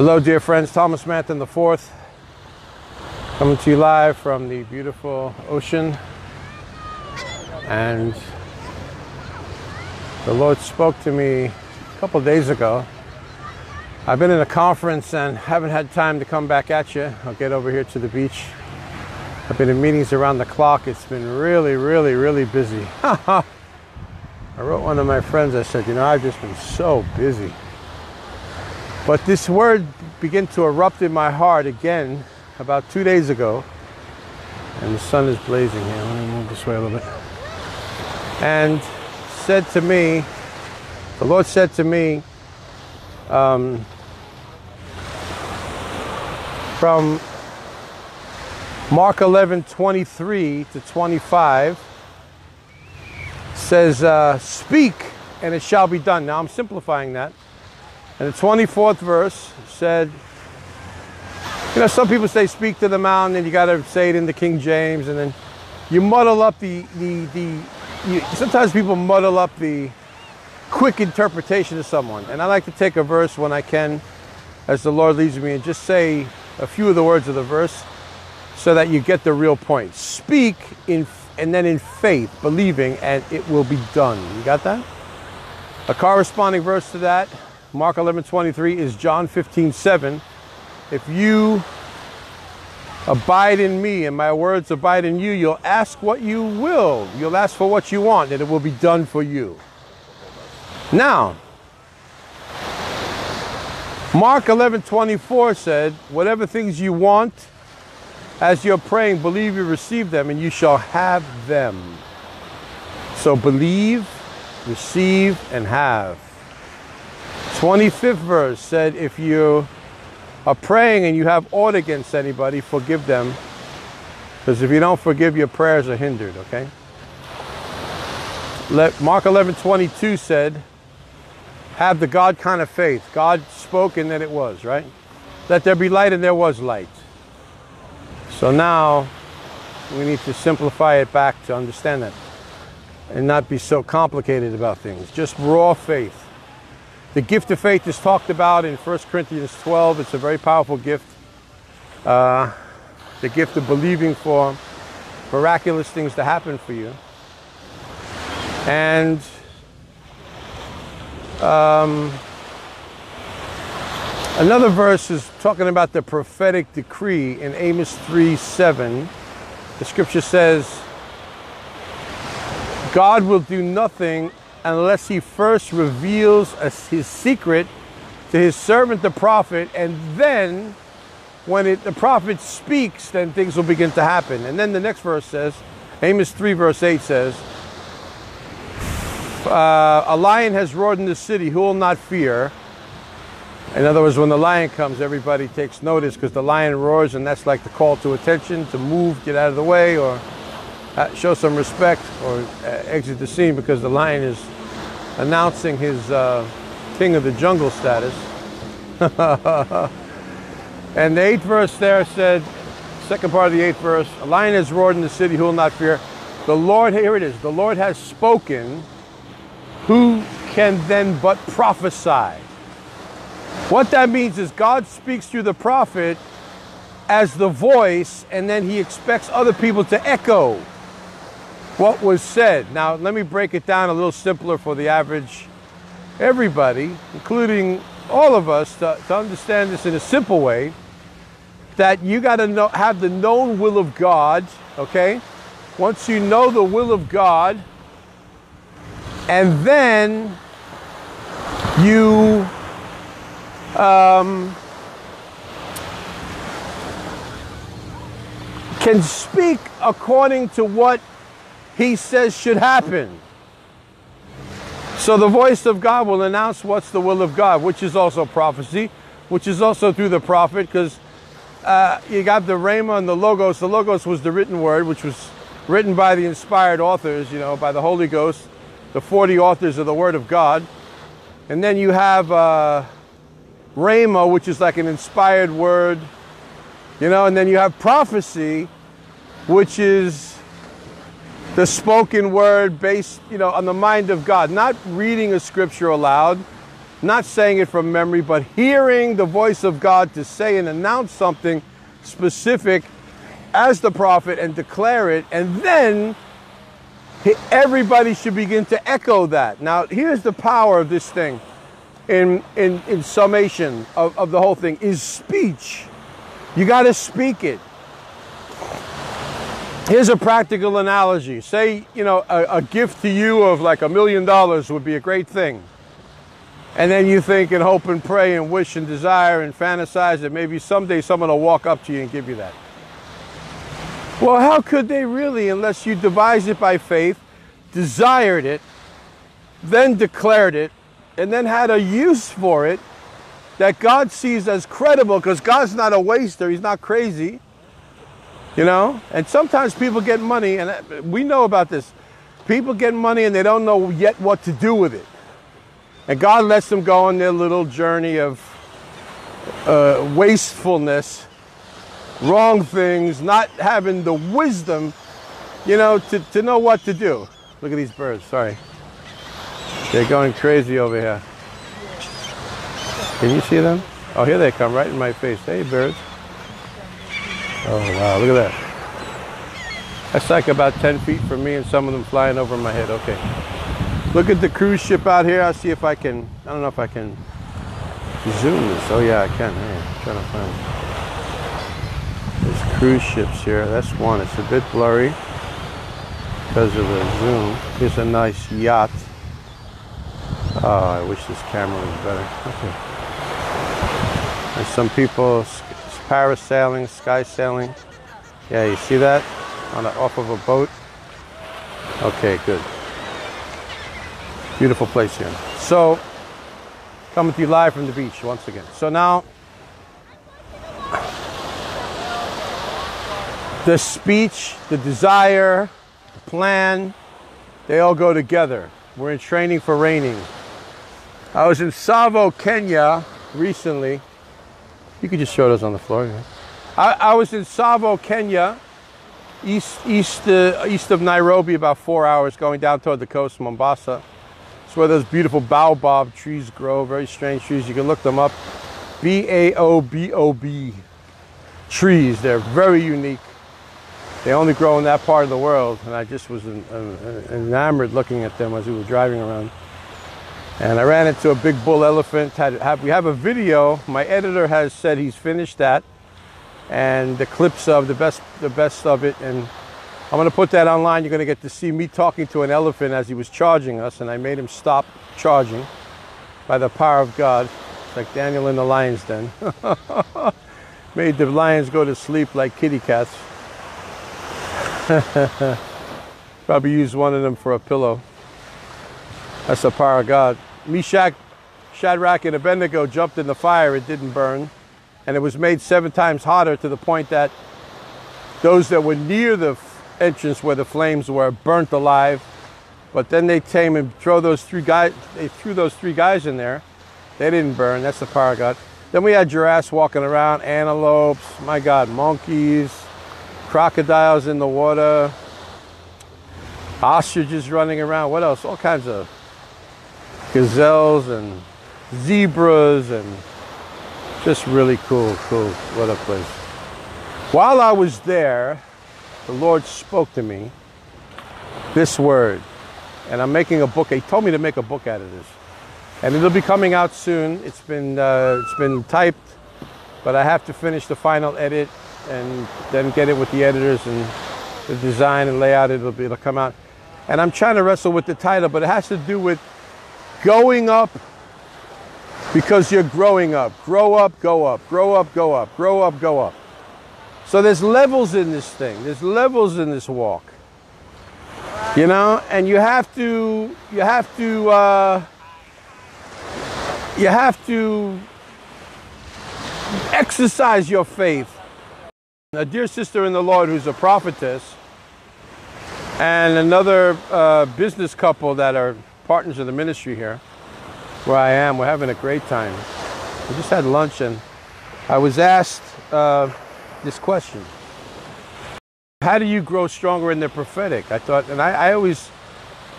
Hello, dear friends. Thomas Manton IV, coming to you live from the beautiful ocean. And the Lord spoke to me a couple days ago. I've been in a conference and haven't had time to come back at you. I'll get over here to the beach. I've been in meetings around the clock. It's been really, really, really busy. I wrote one of my friends, I said, you know, I've just been so busy. But this word began to erupt in my heart again about two days ago. And the sun is blazing here. Let me move this way a little bit. And said to me, the Lord said to me, um, from Mark 11, 23 to 25, says, uh, Speak and it shall be done. Now I'm simplifying that. And the 24th verse said, you know, some people say speak to the mountain and you got to say it in the King James and then you muddle up the, the, the you, sometimes people muddle up the quick interpretation of someone. And I like to take a verse when I can, as the Lord leads me, and just say a few of the words of the verse so that you get the real point. Speak in and then in faith, believing, and it will be done. You got that? A corresponding verse to that Mark 11 23 is John 15 7. If you abide in me and my words abide in you, you'll ask what you will. You'll ask for what you want, and it will be done for you. Now, Mark 11 24 said, Whatever things you want, as you're praying, believe you receive them, and you shall have them. So believe, receive, and have. 25th verse said, If you are praying and you have ought against anybody, forgive them. Because if you don't forgive, your prayers are hindered, okay? Let, Mark 11 22 said, Have the God kind of faith. God spoke and then it was, right? Let there be light and there was light. So now we need to simplify it back to understand that and not be so complicated about things. Just raw faith. The gift of faith is talked about in 1 Corinthians 12. It's a very powerful gift. Uh, the gift of believing for miraculous things to happen for you. And um, another verse is talking about the prophetic decree in Amos 3 7. The scripture says, God will do nothing unless he first reveals his secret to his servant the prophet, and then when it, the prophet speaks, then things will begin to happen. And then the next verse says, Amos 3, verse 8 says, uh, A lion has roared in the city, who will not fear? In other words, when the lion comes, everybody takes notice because the lion roars, and that's like the call to attention to move, get out of the way, or show some respect or uh, exit the scene because the lion is announcing his uh, king of the jungle status. and the eighth verse there said, second part of the eighth verse, a lion has roared in the city, who will not fear? The Lord, here it is, the Lord has spoken, who can then but prophesy? What that means is God speaks through the prophet as the voice, and then he expects other people to echo what was said. Now, let me break it down a little simpler for the average everybody, including all of us, to, to understand this in a simple way that you got to have the known will of God, okay? Once you know the will of God, and then you um, can speak according to what he says should happen. So the voice of God will announce what's the will of God, which is also prophecy, which is also through the prophet, because uh, you got the Rhema and the Logos. The Logos was the written word, which was written by the inspired authors, you know, by the Holy Ghost, the 40 authors of the Word of God. And then you have uh, Rhema, which is like an inspired word, you know, and then you have prophecy, which is the spoken word based, you know, on the mind of God, not reading a scripture aloud, not saying it from memory, but hearing the voice of God to say and announce something specific as the prophet and declare it, and then everybody should begin to echo that. Now, here's the power of this thing in, in, in summation of, of the whole thing is speech. You got to speak it. Here's a practical analogy. Say, you know, a, a gift to you of like a million dollars would be a great thing. And then you think and hope and pray and wish and desire and fantasize that maybe someday someone will walk up to you and give you that. Well, how could they really, unless you devised it by faith, desired it, then declared it, and then had a use for it that God sees as credible because God's not a waster, He's not crazy. You know? And sometimes people get money, and we know about this. People get money and they don't know yet what to do with it. And God lets them go on their little journey of uh, wastefulness, wrong things, not having the wisdom, you know, to, to know what to do. Look at these birds, sorry. They're going crazy over here. Can you see them? Oh, here they come, right in my face. Hey, birds. Oh, wow, look at that. That's like about 10 feet from me and some of them flying over my head. Okay. Look at the cruise ship out here. I'll see if I can, I don't know if I can zoom this. Oh yeah, I can. Hey, I'm trying to find. There's cruise ships here. That's one. It's a bit blurry because of the zoom. Here's a nice yacht. Oh, I wish this camera was better. Okay. There's some people parasailing, sky sailing. Yeah, you see that? On a, off of a boat. Okay, good. Beautiful place here. So, coming to you live from the beach once again. So now, the speech, the desire, the plan, they all go together. We're in training for reigning. I was in Tsavo, Kenya recently. You could just show those on the floor. Yeah. I, I, was in Tsavo, Kenya, east, east, uh, east of Nairobi, about four hours going down toward the coast, Mombasa. It's where those beautiful baobab trees grow, very strange trees. You can look them up. B A O B O B trees. They're very unique. They only grow in that part of the world, and I just was enamored looking at them as we were driving around. And I ran into a big bull elephant. Had, have, we have a video. My editor has said he's finished that, and the clips of the best, the best of it, and I'm going to put that online. You're going to get to see me talking to an elephant as he was charging us, and I made him stop charging by the power of God. It's like Daniel in the lion's den. made the lions go to sleep like kitty cats. Probably used one of them for a pillow. That's the power of God. Meshach, Shadrach, and Abednego jumped in the fire. It didn't burn. And it was made seven times hotter to the point that those that were near the entrance where the flames were burnt alive. But then they came and throw those three guys. They threw those three guys in there. They didn't burn. That's the of God. Then we had giraffes walking around, antelopes. My God, monkeys, crocodiles in the water, ostriches running around. What else? All kinds of gazelles and zebras and just really cool, cool. What a place. While I was there, the Lord spoke to me this word. And I'm making a book. He told me to make a book out of this. And it'll be coming out soon. It's been, uh, it's been typed, but I have to finish the final edit and then get it with the editors and the design and layout. It'll, be, it'll come out. And I'm trying to wrestle with the title, but it has to do with going up because you're growing up. Grow up, go up. Grow up, go up. Grow up, go up. So there's levels in this thing. There's levels in this walk. You know, and you have to, you have to, uh, you have to exercise your faith. A dear sister in the Lord who's a prophetess, and another uh, business couple that are partners of the ministry here, where I am. We're having a great time. We just had lunch, and I was asked. Uh, this question. How do you grow stronger in the prophetic? I thought, and I, I always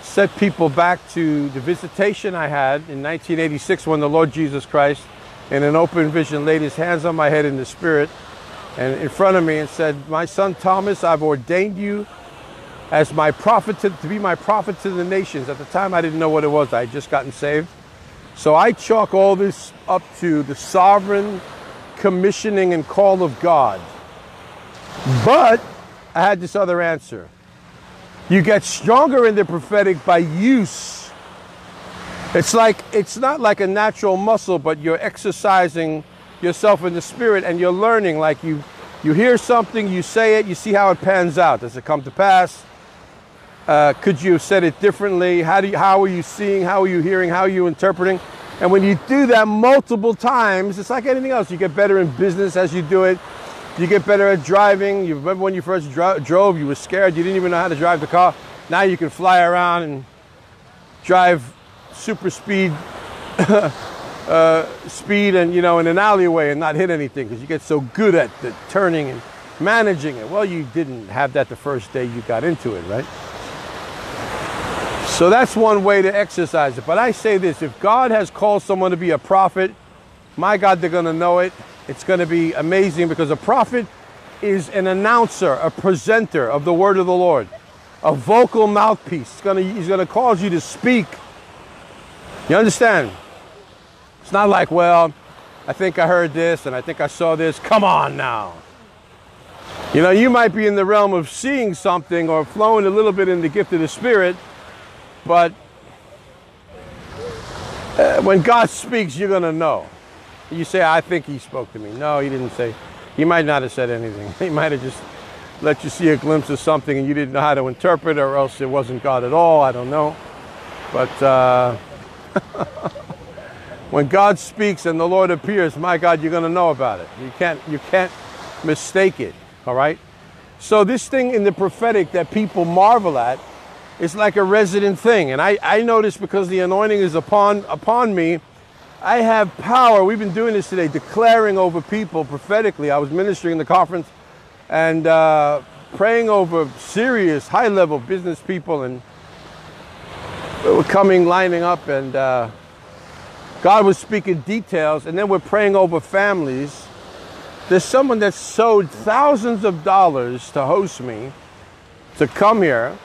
set people back to the visitation I had in 1986 when the Lord Jesus Christ, in an open vision, laid his hands on my head in the spirit and in front of me and said, My son Thomas, I've ordained you as my prophet to, to be my prophet to the nations. At the time, I didn't know what it was. I had just gotten saved. So I chalk all this up to the sovereign commissioning and call of God. But I had this other answer. You get stronger in the prophetic by use. It's like it's not like a natural muscle, but you're exercising yourself in the spirit and you're learning like you you hear something, you say it, you see how it pans out. Does it come to pass? Uh, could you have said it differently? How do you, how are you seeing? How are you hearing? How are you interpreting? And when you do that multiple times, it's like anything else. You get better in business as you do it. You get better at driving. You remember when you first dro- drove, you were scared. You didn't even know how to drive the car. Now you can fly around and drive super speed, uh, speed, and you know in an alleyway and not hit anything because you get so good at the turning and managing it. Well, you didn't have that the first day you got into it, right? So that's one way to exercise it. But I say this if God has called someone to be a prophet, my God, they're going to know it. It's going to be amazing because a prophet is an announcer, a presenter of the word of the Lord, a vocal mouthpiece. Gonna, he's going to cause you to speak. You understand? It's not like, well, I think I heard this and I think I saw this. Come on now. You know, you might be in the realm of seeing something or flowing a little bit in the gift of the Spirit, but uh, when God speaks, you're going to know. You say, I think he spoke to me. No, he didn't say. He might not have said anything. He might have just let you see a glimpse of something and you didn't know how to interpret or else it wasn't God at all. I don't know. But uh, when God speaks and the Lord appears, my God, you're going to know about it. You can't, you can't mistake it. All right. So this thing in the prophetic that people marvel at is like a resident thing, and I, I notice because the anointing is upon upon me. I have power. We've been doing this today, declaring over people prophetically. I was ministering in the conference and uh, praying over serious, high level business people, and were coming, lining up, and uh, God was speaking details, and then we're praying over families. There's someone that sowed thousands of dollars to host me to come here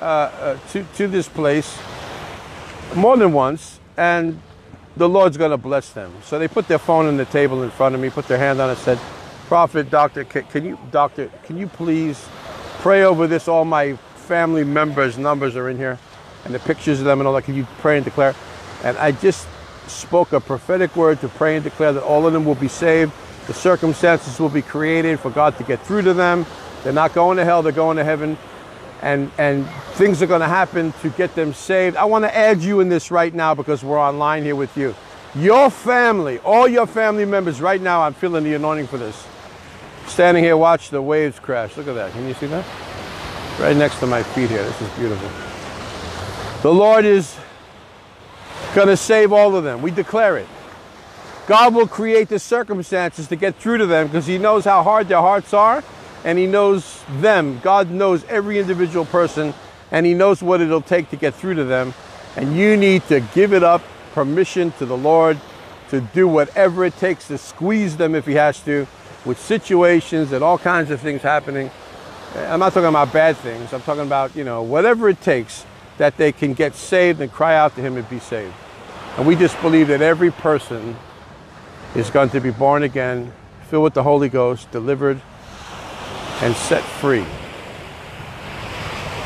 uh, uh, to, to this place more than once, and the Lord's going to bless them. So they put their phone on the table in front of me, put their hand on it, said, Prophet, doctor, can, can you, doctor, can you please pray over this? All my family members' numbers are in here, and the pictures of them and all that. Can you pray and declare? And I just spoke a prophetic word to pray and declare that all of them will be saved. The circumstances will be created for God to get through to them. They're not going to hell, they're going to heaven. And, and things are going to happen to get them saved. I want to add you in this right now because we're online here with you. Your family, all your family members, right now, I'm feeling the anointing for this. Standing here, watch the waves crash. Look at that. Can you see that? Right next to my feet here. This is beautiful. The Lord is going to save all of them. We declare it. God will create the circumstances to get through to them because He knows how hard their hearts are and He knows them. God knows every individual person and He knows what it'll take to get through to them. And you need to give it up, permission to the Lord to do whatever it takes to squeeze them if He has to, with situations and all kinds of things happening. I'm not talking about bad things. I'm talking about, you know, whatever it takes that they can get saved and cry out to Him and be saved. And we just believe that every person is going to be born again, filled with the Holy Ghost, delivered, and set free.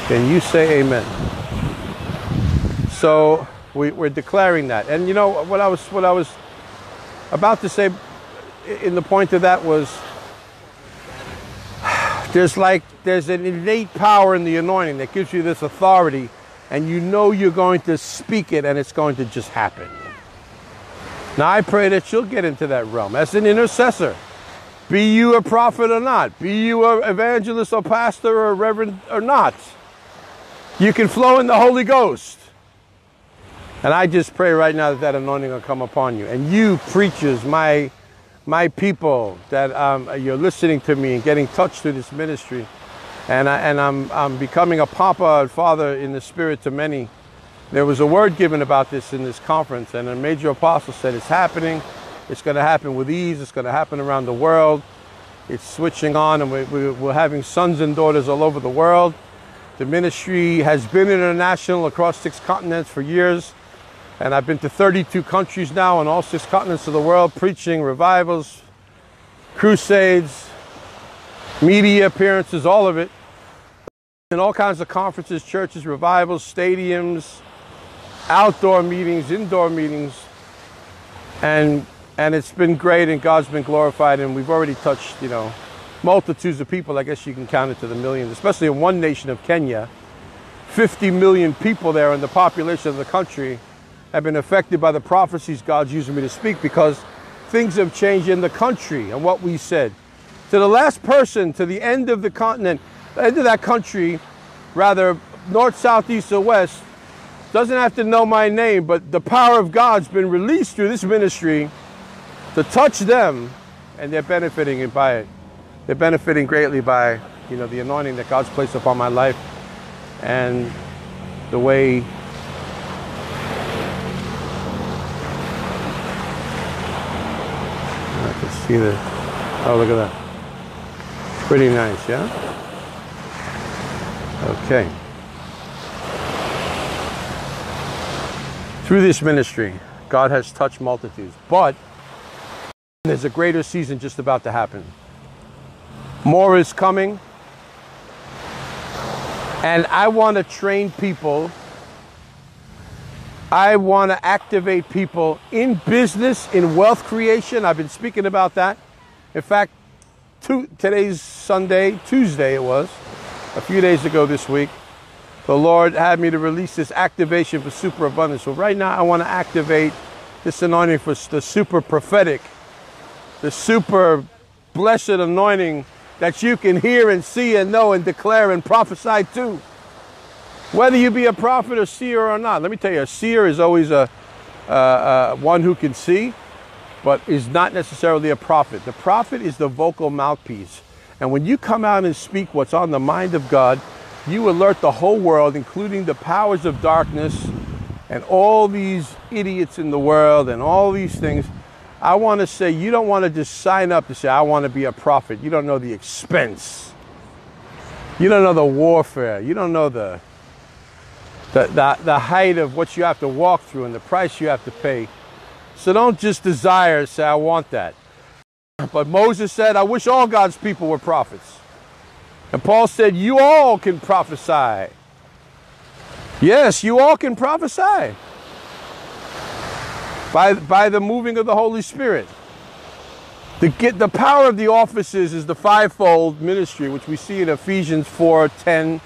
Can you say amen? So we, are declaring that. And you know what I was what I was about to say in the point of that was there's like there's an innate power in the anointing that gives you this authority and you know you're going to speak it and it's going to just happen. Now I pray that you'll get into that realm as an intercessor. Be you a prophet or not, be you an evangelist or pastor or reverend or not, you can flow in the Holy Ghost. And I just pray right now that that anointing will come upon you. And you preachers, my my people that um, you're listening to me and getting touched through this ministry, And, I, and I'm, I'm becoming a papa and father in the spirit to many. There was a word given about this in this conference, and a major apostle said it's happening. It's going to happen with ease. It's going to happen around the world. It's switching on, and we, we, we're having sons and daughters all over the world. The ministry has been international across six continents for years. And I've been to 32 countries now on all six continents of the world, preaching revivals, crusades, media appearances, all of it. And all kinds of conferences, churches, revivals, stadiums, outdoor meetings, indoor meetings. And and it's been great and God's been glorified and we've already touched, you know, multitudes of people. I guess you can count it to the millions, especially in one nation of Kenya. 50 million people there in the population of the country have been affected by the prophecies God's using me to speak because things have changed in the country and what we said. To the last person, to the end of the continent, the end of that country, rather north, south, east, or west, doesn't have to know my name, but the power of God's been released through this ministry to touch them, and they're benefiting by it. They're benefiting greatly by, you know, the anointing that God's placed upon my life and the way I can see the, oh, look at that. Pretty nice, yeah? Okay. Through this ministry, God has touched multitudes, but there's a greater season just about to happen. More is coming. And I want to train people I want to activate people in business, in wealth creation. I've been speaking about that. In fact, two, today's Sunday, Tuesday it was, a few days ago this week, the Lord had me to release this activation for super abundance. So right now I want to activate this anointing for the super prophetic, the super blessed anointing that you can hear and see and know and declare and prophesy to. Whether you be a prophet or seer or not, let me tell you, a seer is always a, uh, uh, one who can see, but is not necessarily a prophet. The prophet is the vocal mouthpiece. And when you come out and speak what's on the mind of God, you alert the whole world, including the powers of darkness and all these idiots in the world and all these things. I want to say you don't want to just sign up to say, I want to be a prophet. You don't know the expense. You don't know the warfare. You don't know the the, the, the height of what you have to walk through and the price you have to pay. So don't just desire, say, I want that. But Moses said, I wish all God's people were prophets. And Paul said, You all can prophesy. Yes, you all can prophesy by, by the moving of the Holy Spirit. The, get, the power of the offices is the fivefold ministry, which we see in Ephesians 4 10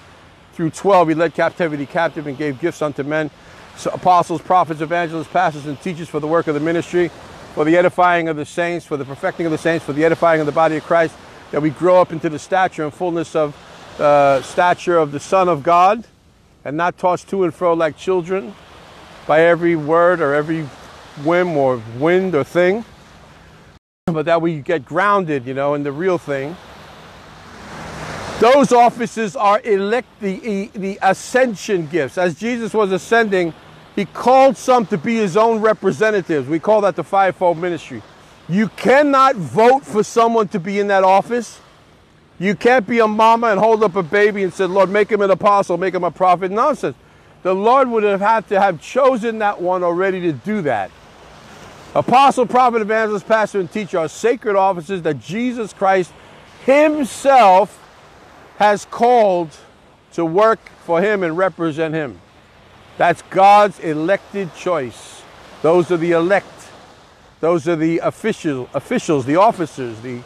through 12, he led captivity captive and gave gifts unto men, so apostles, prophets, evangelists, pastors, and teachers for the work of the ministry, for the edifying of the saints, for the perfecting of the saints, for the edifying of the body of Christ, that we grow up into the stature and fullness of the uh, stature of the Son of God, and not tossed to and fro like children by every word or every whim or wind or thing, but that we get grounded, you know, in the real thing those offices are elect the, the ascension gifts. As Jesus was ascending, he called some to be his own representatives. We call that the fivefold ministry. You cannot vote for someone to be in that office. You can't be a mama and hold up a baby and say, Lord, make him an apostle, make him a prophet. Nonsense. The Lord would have had to have chosen that one already to do that. Apostle, prophet, evangelist, pastor, and teacher are sacred offices that Jesus Christ himself has called to work for him and represent him. That's God's elected choice. Those are the elect. Those are the official, officials, the officers, the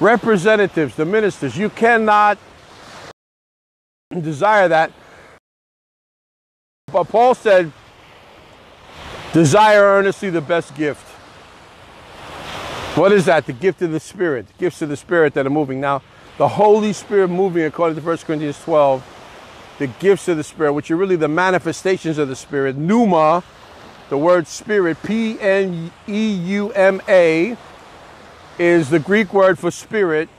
representatives, the ministers. You cannot desire that. But Paul said, desire earnestly the best gift. What is that? The gift of the Spirit. The gifts of the Spirit that are moving. Now, the Holy Spirit moving according to 1 Corinthians 12, the gifts of the Spirit, which are really the manifestations of the Spirit. Pneuma, the word Spirit, P N E U M A, is the Greek word for spirit,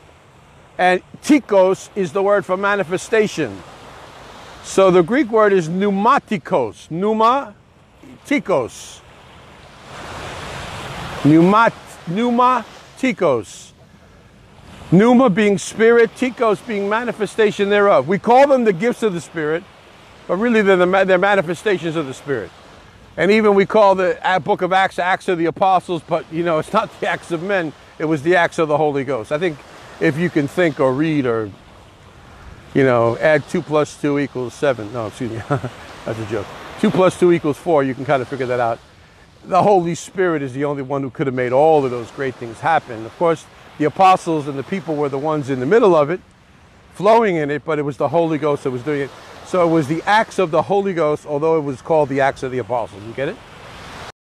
And tikos is the word for manifestation. So the Greek word is pneumatikos. Pneuma, tikos. Pneumat, pneumatikos. Pneuma being spirit, tikos being manifestation thereof. We call them the gifts of the spirit, but really they're, the, they're manifestations of the spirit. And even we call the uh, book of Acts Acts of the Apostles, but you know, it's not the acts of men, it was the acts of the Holy Ghost. I think if you can think or read or, you know, add two plus two equals seven. No, excuse me, that's a joke. Two plus two equals four, you can kind of figure that out. The Holy Spirit is the only one who could have made all of those great things happen. Of course, the apostles and the people were the ones in the middle of it, flowing in it, but it was the Holy Ghost that was doing it. So it was the acts of the Holy Ghost, although it was called the acts of the apostles. You get it?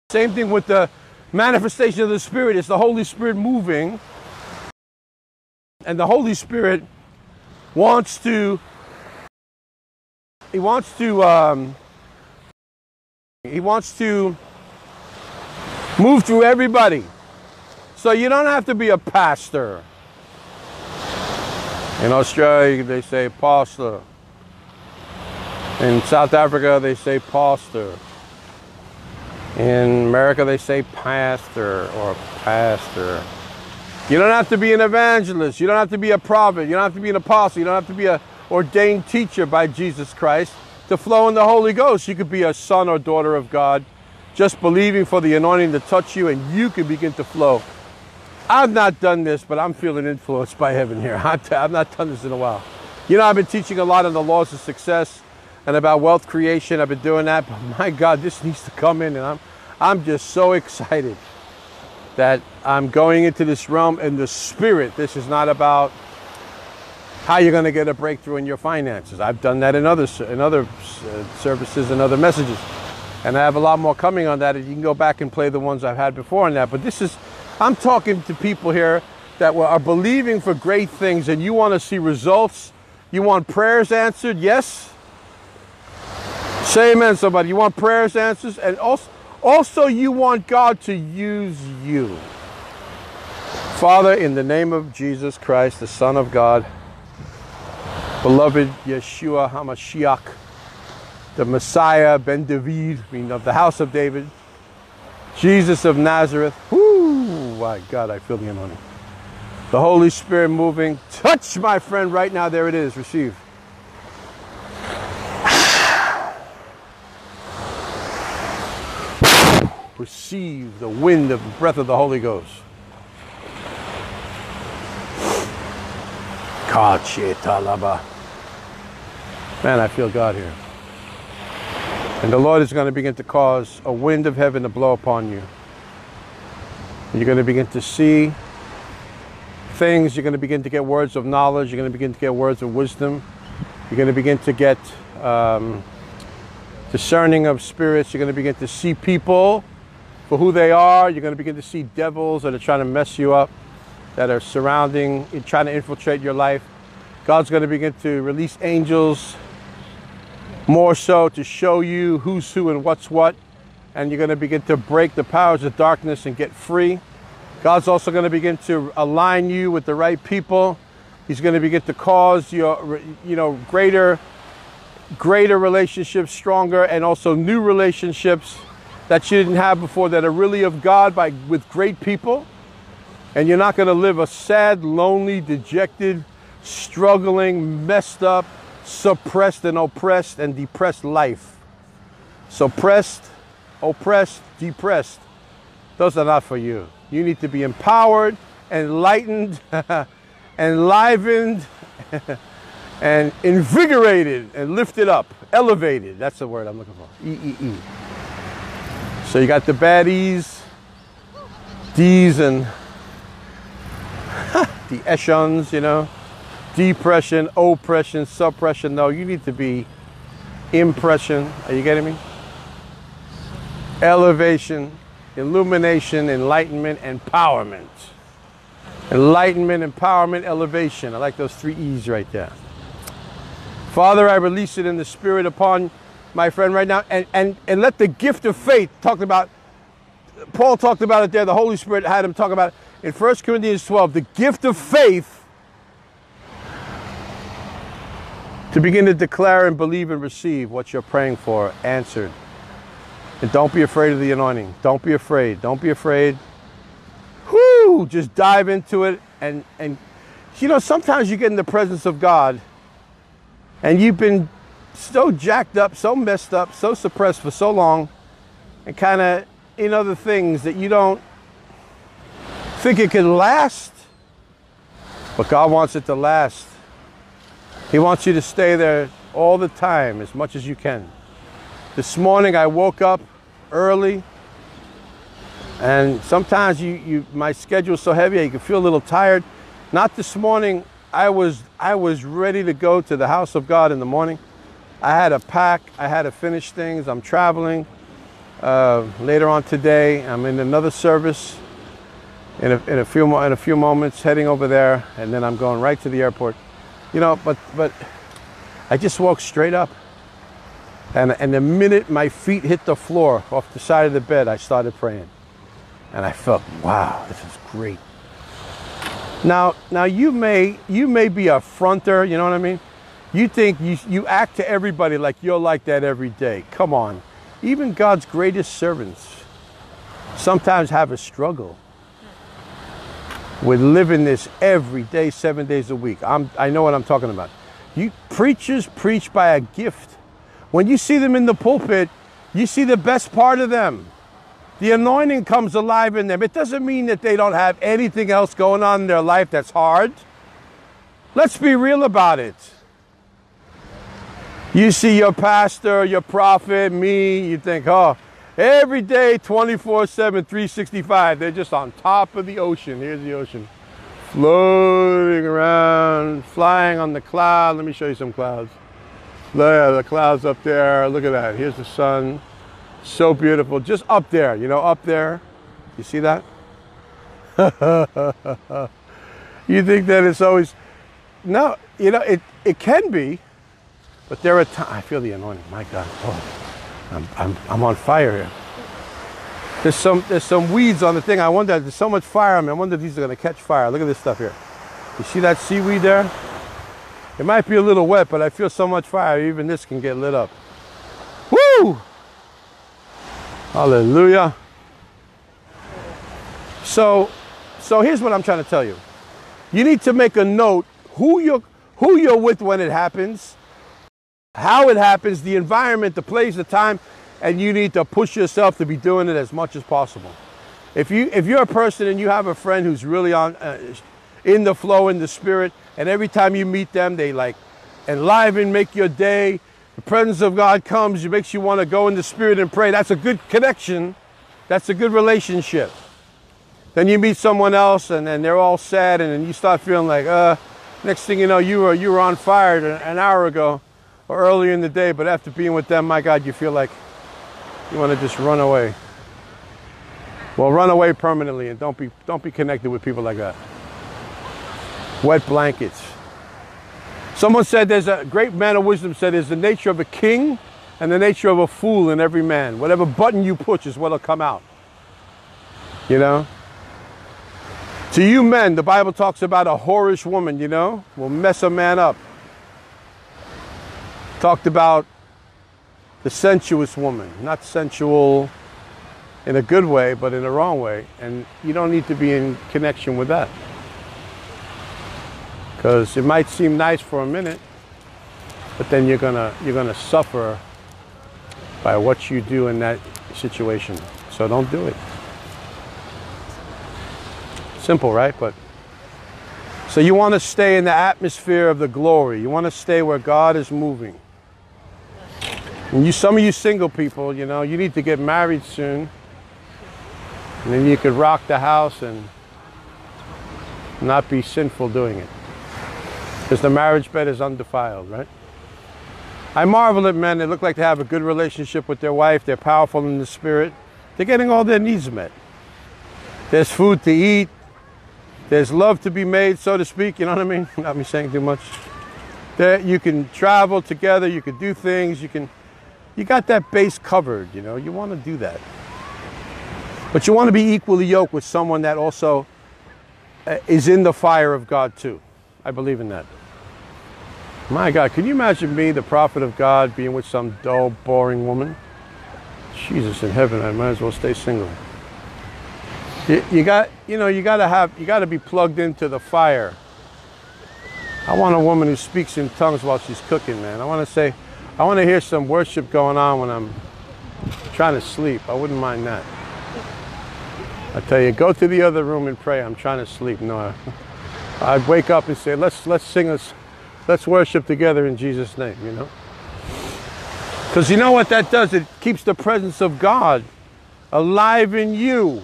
Same thing with the manifestation of the Spirit. It's the Holy Spirit moving. And the Holy Spirit wants to, he wants to, um, he wants to move through everybody. So you don't have to be a pastor. In Australia, they say pastor. In South Africa, they say pastor. In America, they say pastor or pastor. You don't have to be an evangelist. You don't have to be a prophet. You don't have to be an apostle. You don't have to be an ordained teacher by Jesus Christ to flow in the Holy Ghost. You could be a son or daughter of God, just believing for the anointing to touch you, and you can begin to flow. I've not done this, but I'm feeling influenced by heaven here. I've not done this in a while. You know, I've been teaching a lot on the laws of success and about wealth creation. I've been doing that, but my God, this needs to come in, and I'm, I'm just so excited that I'm going into this realm in the spirit. This is not about how you're going to get a breakthrough in your finances. I've done that in other in other uh, services and other messages, and I have a lot more coming on that. You can go back and play the ones I've had before on that. But this is, I'm talking to people here that are believing for great things, and you want to see results. You want prayers answered, yes. Say amen, somebody. You want prayers answers? And also, also you want God to use you. Father, in the name of Jesus Christ, the Son of God, beloved Yeshua HaMashiach, the Messiah, Ben David, mean, of the house of David, Jesus of Nazareth. Whoo, my God, I feel the anointing. The Holy Spirit moving. Touch my friend right now. There it is. Receive. receive the wind of the breath of the Holy Ghost. Man, I feel God here. And the Lord is going to begin to cause a wind of heaven to blow upon you. You're going to begin to see things. You're going to begin to get words of knowledge. You're going to begin to get words of wisdom. You're going to begin to get um, discerning of spirits. You're going to begin to see people for who they are. You're going to begin to see devils that are trying to mess you up, that are surrounding, trying to infiltrate your life. God's going to begin to release angels more so to show you who's who and what's what. And you're going to begin to break the powers of darkness and get free. God's also going to begin to align you with the right people. He's going to begin to cause your, you know, greater, greater relationships, stronger, and also new relationships that you didn't have before that are really of God by with great people. And you're not going to live a sad, lonely, dejected, struggling, messed up, suppressed and oppressed and depressed life. Suppressed, oppressed, depressed. Those are not for you. You need to be empowered, enlightened, enlivened, and invigorated and lifted up, elevated. That's the word I'm looking for. E E E. So you got the baddies, D's and the echelons, you know, depression, oppression, suppression. No, you need to be impression. Are you getting me? Elevation, illumination, enlightenment, empowerment. Enlightenment, empowerment, elevation. I like those three E's right there. Father, I release it in the spirit upon my friend, right now, and, and, and let the gift of faith, talked about, Paul talked about it there, the Holy Spirit had him talk about it in 1 Corinthians 12. The gift of faith to begin to declare and believe and receive what you're praying for answered. And don't be afraid of the anointing. Don't be afraid. Don't be afraid. Whoo! Just dive into it and and you know, sometimes you get in the presence of God and you've been so jacked up, so messed up, so suppressed for so long, and kind of in other things that you don't think it can last. But God wants it to last. He wants you to stay there all the time as much as you can. This morning I woke up early and sometimes you, you my schedule is so heavy you can feel a little tired. Not this morning. I was I was ready to go to the house of God in the morning. I had to pack. I had to finish things. I'm traveling uh, later on today. I'm in another service in a, in a few more in a few moments, heading over there, and then I'm going right to the airport. You know, but but I just walked straight up, and and the minute my feet hit the floor off the side of the bed, I started praying, and I felt, wow, this is great. Now, now you may you may be a fronter, you know what I mean? You think you you act to everybody like you're like that every day. Come on. Even God's greatest servants sometimes have a struggle with living this every day, seven days a week. I'm, I know what I'm talking about. You preachers preach by a gift. When you see them in the pulpit, you see the best part of them. The anointing comes alive in them. It doesn't mean that they don't have anything else going on in their life that's hard. Let's be real about it. You see your pastor, your prophet, me, you think, oh, every day, 24 7, 365, they're just on top of the ocean. Here's the ocean. Floating around, flying on the cloud. Let me show you some clouds. There, the clouds up there. Look at that. Here's the sun. So beautiful. Just up there, you know, up there. You see that? you think that it's always. No, you know, it, it can be, but there are times. I feel the anointing. My God. Oh, I'm, I'm, I'm on fire here. There's some, there's some weeds on the thing. I wonder, there's so much fire on me. I wonder if these are going to catch fire. Look at this stuff here. You see that seaweed there? It might be a little wet, but I feel so much fire, even this can get lit up. Woo! Hallelujah. So, so here's what I'm trying to tell you. You need to make a note who you're who you're with when it happens, how it happens, the environment, the place, the time, and you need to push yourself to be doing it as much as possible. If you if you're a person and you have a friend who's really on uh, in the flow in the spirit, and every time you meet them, they like enliven, make your day, the presence of God comes, it makes you want to go in the spirit and pray. That's a good connection. That's a good relationship. Then you meet someone else and then they're all sad and then you start feeling like, uh, next thing you know, you were, you were on fire an hour ago or earlier in the day, but after being with them, my God, you feel like you want to just run away. Well, run away permanently and don't be, don't be connected with people like that. Wet blankets. Someone said there's a great man of wisdom said there's the nature of a king and the nature of a fool in every man. Whatever button you push is what'll come out. You know? To you men, the Bible talks about a whorish woman, you know, will mess a man up. Talked about the sensuous woman, not sensual in a good way, but in a wrong way. And you don't need to be in connection with that because it might seem nice for a minute, but then you're gonna you're gonna suffer by what you do in that situation. So don't do it. Simple, right? But so you want to stay in the atmosphere of the glory. You want to stay where God is moving. And you, some of you single people, you know, you need to get married soon. And then you could rock the house and not be sinful doing it because the marriage bed is undefiled, right? I marvel at men that look like they have a good relationship with their wife, they're powerful in the spirit, they're getting all their needs met. There's food to eat, there's love to be made, so to speak, you know what I mean? Not me saying too much. There, you can travel together, you can do things, you can, you got that base covered, you know, you want to do that. But you want to be equally yoked with someone that also uh, is in the fire of God too. I believe in that. My God, can you imagine me, the prophet of God, being with some dull, boring woman? Jesus in heaven, I might as well stay single. You, you got, you know, you got to have, you got to be plugged into the fire. I want a woman who speaks in tongues while she's cooking, man. I want to say, I want to hear some worship going on when I'm trying to sleep. I wouldn't mind that. I tell you, go to the other room and pray. I'm trying to sleep. No, I, I'd wake up and say, let's let's sing us, let's worship together in Jesus' name. You know, because you know what that does? It keeps the presence of God alive in you.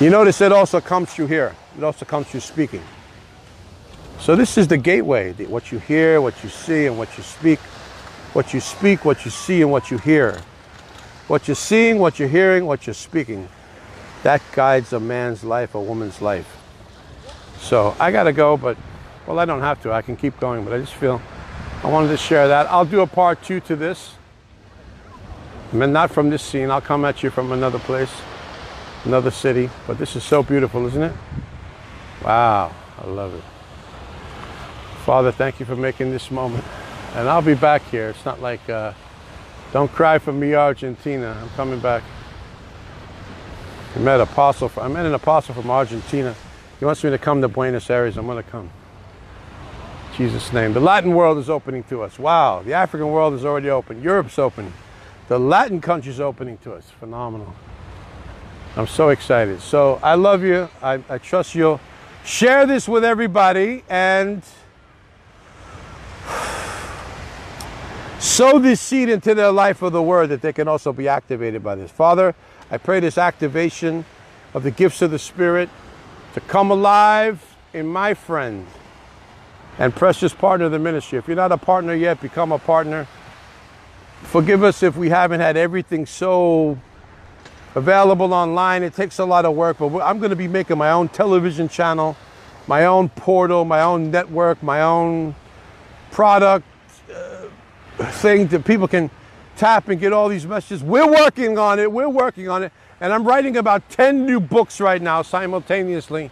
You notice it also comes through here. It also comes through speaking. So this is the gateway. What you hear, what you see, and what you speak. What you speak, what you see, and what you hear. What you're seeing, what you're hearing, what you're speaking. That guides a man's life, a woman's life. So I got to go, but, well, I don't have to. I can keep going, but I just feel I wanted to share that. I'll do a part two to this. I mean, not from this scene. I'll come at you from another place, another city. But this is so beautiful, isn't it? Wow, I love it. Father, thank you for making this moment. And I'll be back here. It's not like, uh, don't cry for me, Argentina. I'm coming back. I met apostle. I met an apostle from Argentina. He wants me to come to Buenos Aires. I'm going to come. In Jesus' name. The Latin world is opening to us. Wow. The African world is already open. Europe's open. The Latin countries opening to us. Phenomenal. I'm so excited. So I love you. I, I trust you'll share this with everybody and sow this seed into their life of the word that they can also be activated by this. Father, I pray this activation of the gifts of the Spirit to come alive in my friend and precious partner of the ministry. If you're not a partner yet, become a partner. Forgive us if we haven't had everything so available online. It takes a lot of work, but I'm going to be making my own television channel, my own portal, my own network, my own product thing that people can tap and get all these messages. We're working on it. We're working on it. And I'm writing about 10 new books right now simultaneously.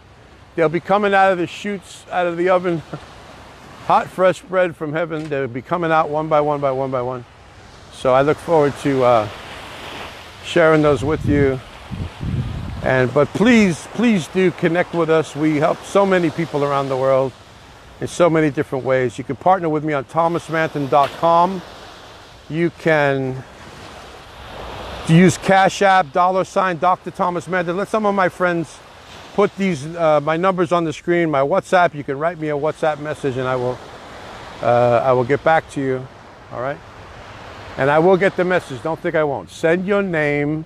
They'll be coming out of the chutes, out of the oven. Hot, fresh bread from heaven. They'll be coming out one by one by one by one. So I look forward to uh, sharing those with you. And but please, please do connect with us. We help so many people around the world in so many different ways. You can partner with me on thomasmanton.com. You can use Cash App, dollar sign, Dr. Thomas Manton. Let some of my friends put these uh, my numbers on the screen, my WhatsApp. You can write me a WhatsApp message, and I will uh, I will get back to you. All right, and I will get the message. Don't think I won't. Send your name.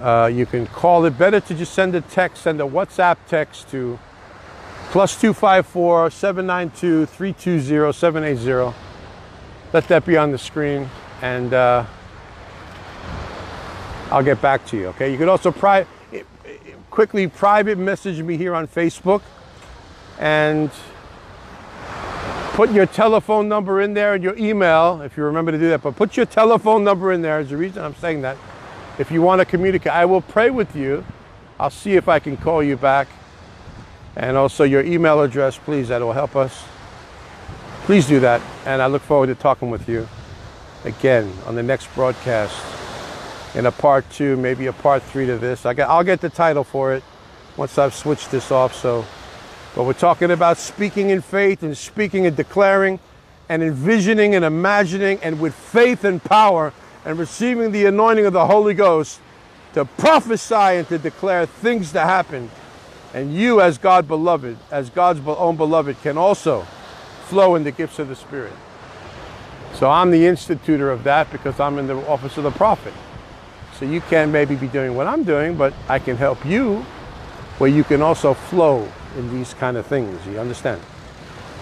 Uh, you can call it. Better to just send a text. Send a WhatsApp text to plus 254 792 320 780 let that be on the screen and uh, I'll get back to you. Okay. You could also pri- quickly private message me here on Facebook and put your telephone number in there and your email if you remember to do that. But put your telephone number in there. Is the reason I'm saying that. If you want to communicate, I will pray with you. I'll see if I can call you back. And also your email address, please. That will help us please do that. And I look forward to talking with you again on the next broadcast in a part two, maybe a part three to this. I will get the title for it once I've switched this off. So, but we're talking about speaking in faith and speaking and declaring and envisioning and imagining and with faith and power and receiving the anointing of the Holy Ghost to prophesy and to declare things to happen. And you, as God beloved, as God's own beloved, can also flow in the gifts of the Spirit. So I'm the institutor of that because I'm in the office of the prophet. So you can maybe be doing what I'm doing, but I can help you where you can also flow in these kind of things. You understand?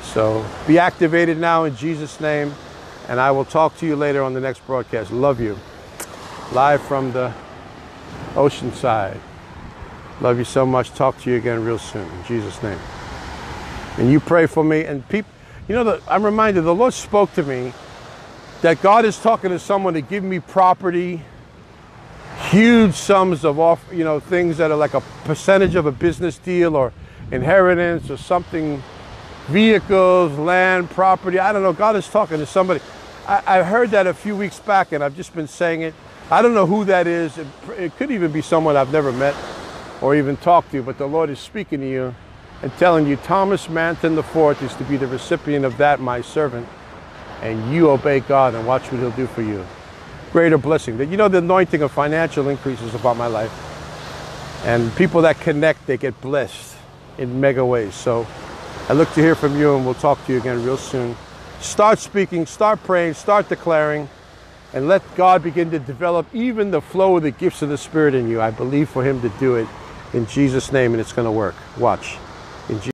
So be activated now in Jesus' name, and I will talk to you later on the next broadcast. Love you. Live from the ocean side. Love you so much. Talk to you again real soon. In Jesus' name. And you pray for me. And people, you know, the, I'm reminded the Lord spoke to me that God is talking to someone to give me property, huge sums of off, you know, things that are like a percentage of a business deal or inheritance or something vehicles, land, property. I don't know. God is talking to somebody. I, I heard that a few weeks back, and I've just been saying it. I don't know who that is. It, it could even be someone I've never met or even talk to, you, but the Lord is speaking to you and telling you Thomas Manton IV is to be the recipient of that, my servant, and you obey God and watch what He'll do for you. Greater blessing. You know the anointing of financial increases about my life, and people that connect, they get blessed in mega ways. So I look to hear from you, and we'll talk to you again real soon. Start speaking, start praying, start declaring, and let God begin to develop even the flow of the gifts of the Spirit in you. I believe for Him to do it in Jesus' name, and it's going to work. Watch. In Jesus